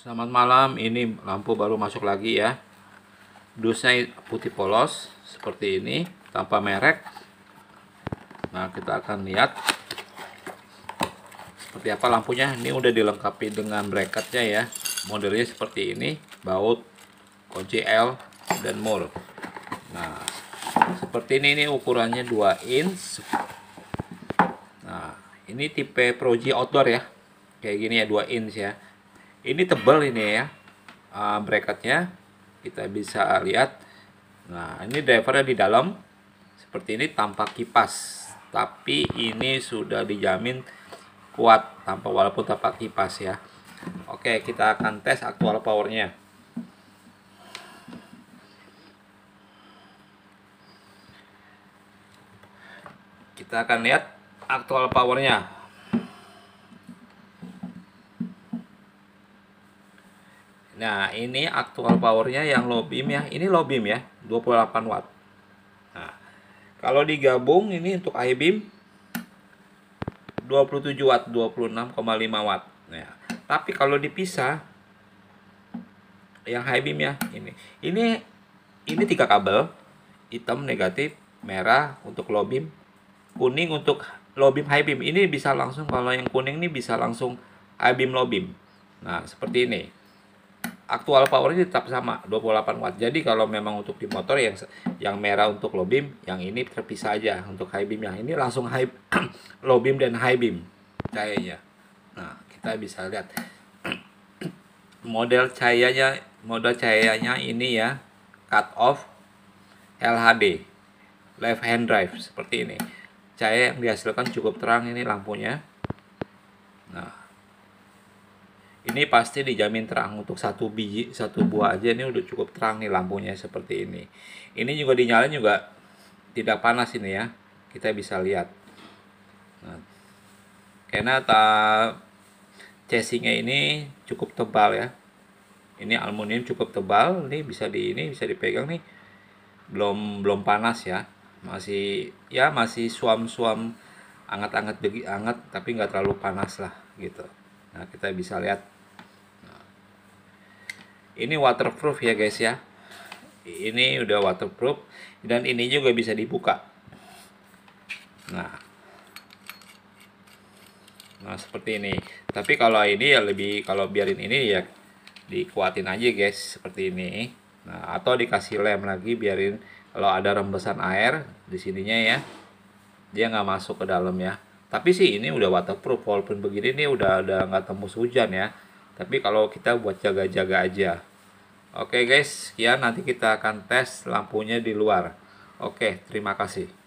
Selamat malam, ini lampu baru masuk lagi ya. Dusnya putih polos seperti ini, tanpa merek. Nah, kita akan lihat seperti apa lampunya. Ini udah dilengkapi dengan bracketnya ya. Modelnya seperti ini, baut, kunci L, dan mur. Nah, seperti ini ini ukurannya 2 inch. Nah, ini tipe Pro G outdoor ya. Kayak gini ya, 2 inch ya ini tebal ini ya. Uh, bracketnya kita bisa lihat. Nah ini drivernya di dalam. Seperti ini tanpa kipas. Tapi ini sudah dijamin kuat tanpa walaupun tanpa kipas ya. Oke kita akan tes aktual powernya. Kita akan lihat aktual powernya Nah, ini aktual powernya yang low beam ya. Ini low beam ya, 28 watt. Nah, kalau digabung ini untuk high beam 27 watt, 26,5 watt. Nah, tapi kalau dipisah yang high beam ya, ini. Ini ini tiga kabel, hitam negatif, merah untuk low beam, kuning untuk low beam high beam. Ini bisa langsung kalau yang kuning ini bisa langsung high beam low beam. Nah, seperti ini aktual powernya tetap sama 28 watt. Jadi kalau memang untuk di motor yang yang merah untuk low beam, yang ini terpisah aja untuk high beam. Yang ini langsung high low beam dan high beam cahayanya. Nah, kita bisa lihat model cahayanya model cahayanya ini ya cut off LHD left hand drive seperti ini. Cahaya yang dihasilkan cukup terang ini lampunya. Nah, ini pasti dijamin terang untuk satu biji satu buah aja. Ini udah cukup terang nih lampunya seperti ini. Ini juga dinyalain juga tidak panas ini ya. Kita bisa lihat. Nah, karena ta casingnya ini cukup tebal ya. Ini aluminium cukup tebal. Ini bisa di ini bisa dipegang nih. Belum belum panas ya. Masih ya masih suam-suam anget-anget anget tapi nggak terlalu panas lah gitu Nah, kita bisa lihat. Nah. Ini waterproof ya guys ya. Ini udah waterproof dan ini juga bisa dibuka. Nah. Nah, seperti ini. Tapi kalau ini ya lebih kalau biarin ini ya dikuatin aja guys seperti ini. Nah, atau dikasih lem lagi biarin kalau ada rembesan air di sininya ya. Dia nggak masuk ke dalam ya tapi sih ini udah waterproof walaupun begini ini udah udah nggak tembus hujan ya. Tapi kalau kita buat jaga-jaga aja. Oke guys. Sekian nanti kita akan tes lampunya di luar. Oke terima kasih